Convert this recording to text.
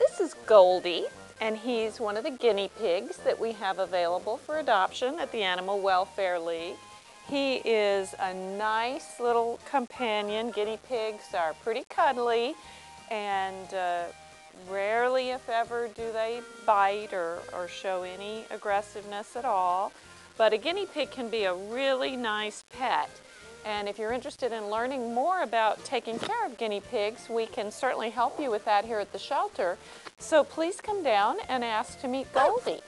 This is Goldie, and he's one of the guinea pigs that we have available for adoption at the Animal Welfare League. He is a nice little companion. Guinea pigs are pretty cuddly and uh, rarely, if ever, do they bite or, or show any aggressiveness at all. But a guinea pig can be a really nice pet. And if you're interested in learning more about taking care of guinea pigs, we can certainly help you with that here at the shelter. So please come down and ask to meet Goldie.